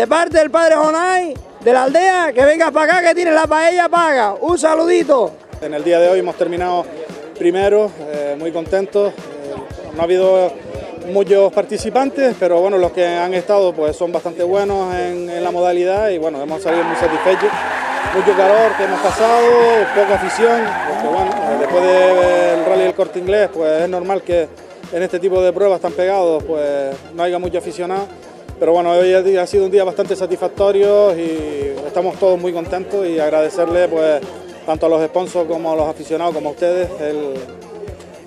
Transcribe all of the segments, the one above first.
de parte del padre Jonay, de la aldea, que vengas para acá que tienes la paella paga. Un saludito. En el día de hoy hemos terminado primero, eh, muy contentos. Eh, no ha habido muchos participantes, pero bueno, los que han estado pues son bastante buenos en, la modalidad y bueno, hemos salido muy satisfechos. Mucho calor que hemos pasado, poca afición, porque bueno, eh, después del rally del corte inglés, pues es normal que en este tipo de pruebas tan pegados pues no haya mucho aficionado. Pero bueno, hoy ha sido un día bastante satisfactorio y estamos todos muy contentos y agradecerle pues tanto a los sponsors como a los aficionados como a ustedes el,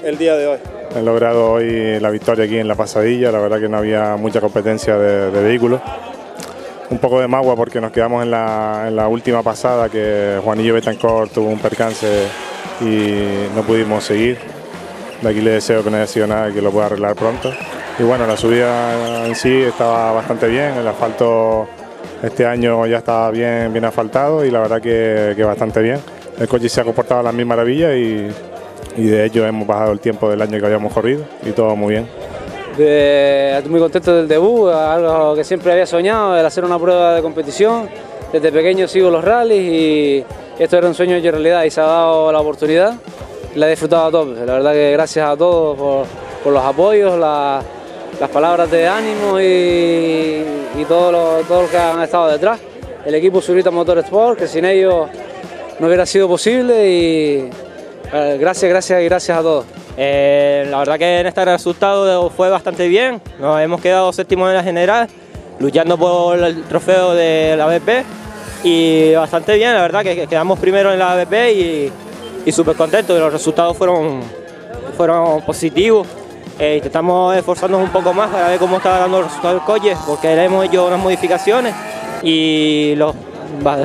el día de hoy. He logrado hoy la victoria aquí en la pasadilla, la verdad que no había mucha competencia de, de vehículos. Un poco de magua porque nos quedamos en la, en la última pasada que Juanillo Betancourt tuvo un percance y no pudimos seguir. De aquí le deseo que no haya sido nada que lo pueda arreglar pronto. Y bueno, la subida en sí estaba bastante bien, el asfalto este año ya estaba bien, bien asfaltado y la verdad que, bastante bien. El coche se ha comportado a la misma maravilla y, y de hecho hemos bajado el tiempo del año que habíamos corrido y todo muy bien. De, muy contento del debut, algo que siempre había soñado, el hacer una prueba de competición. Desde pequeño sigo los rallies y esto era un sueño hecho realidad y se ha dado la oportunidad. La he disfrutado a tope. La verdad que gracias a todos por, por los apoyos, la, las palabras de ánimo y, y todo, lo, todo lo que han estado detrás. El equipo Surita Motorsport, que sin ellos no hubiera sido posible y eh, gracias, gracias y gracias a todos. Eh, la verdad que en este resultado fue bastante bien, nos hemos quedado séptimo en la general, luchando por el trofeo de la BP y bastante bien, la verdad que quedamos primero en la BP y, y súper contentos, los resultados fueron, fueron positivos. Eh, intentamos esforzarnos un poco más para ver cómo está dando resultados del coche, porque le hemos hecho unas modificaciones y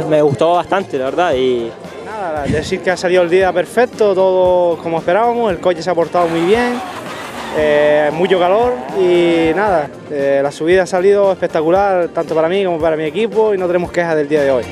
me gustó bastante, la verdad. Y, nada, decir que ha salido el día perfecto, todo como esperábamos, el coche se ha portado muy bien, eh, mucho calor y nada, eh, la subida ha salido espectacular tanto para mí como para mi equipo y no tenemos quejas del día de hoy.